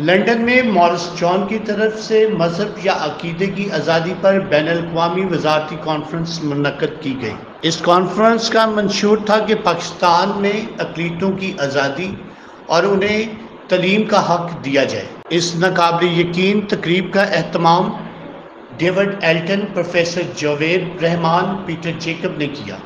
London में Morris John की तरफ़ से मज़हब या अकीदे की आज़ादी पर बैन अवी वजारती कॉन्फ्रेंस मनकद की गई। इस कॉन्फ्रेंस का मंशूर था कि पाकिस्तान में अकलीतों की आज़ादी और उन्हें तलीम का हक दिया जाए। इस नाकबले यकीन तकरीब का अहतमाम David Elton, professor Javed Rehman, Peter Jacob ने किया।